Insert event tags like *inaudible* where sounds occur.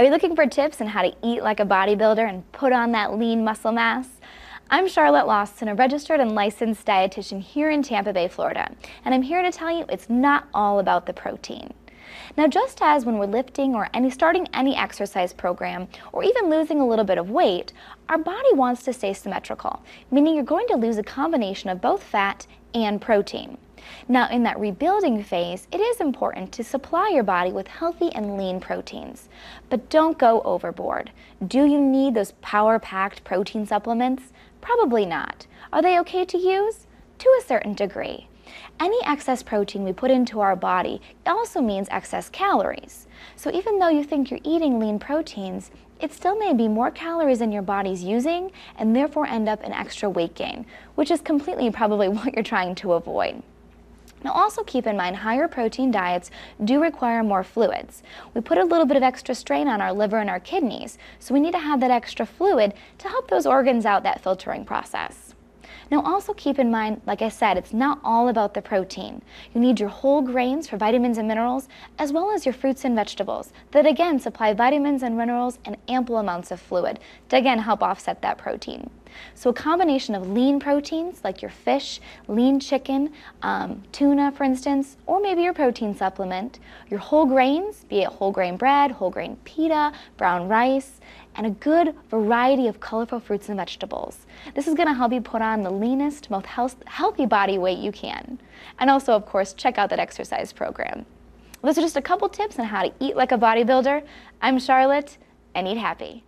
Are you looking for tips on how to eat like a bodybuilder and put on that lean muscle mass? I'm Charlotte Lawson, a registered and licensed dietitian here in Tampa Bay, Florida, and I'm here to tell you it's not all about the protein. Now, just as when we're lifting or any starting any exercise program or even losing a little bit of weight, our body wants to stay symmetrical, meaning you're going to lose a combination of both fat and protein. Now, in that rebuilding phase, it is important to supply your body with healthy and lean proteins. But don't go overboard. Do you need those power-packed protein supplements? Probably not. Are they okay to use? To a certain degree. Any excess protein we put into our body also means excess calories. So even though you think you're eating lean proteins, it still may be more calories than your body's using and therefore end up in extra weight gain, which is completely probably *laughs* what you're trying to avoid. Now also keep in mind higher protein diets do require more fluids. We put a little bit of extra strain on our liver and our kidneys, so we need to have that extra fluid to help those organs out that filtering process. Now also keep in mind, like I said, it's not all about the protein. You need your whole grains for vitamins and minerals, as well as your fruits and vegetables that again supply vitamins and minerals and ample amounts of fluid to again help offset that protein. So a combination of lean proteins like your fish, lean chicken, um, tuna for instance, or maybe your protein supplement, your whole grains, be it whole grain bread, whole grain pita, brown rice, and a good variety of colorful fruits and vegetables. This is going to help you put on the leanest, most health healthy body weight you can. And also, of course, check out that exercise program. Those are just a couple tips on how to eat like a bodybuilder. I'm Charlotte, and eat happy.